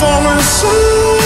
falling asleep.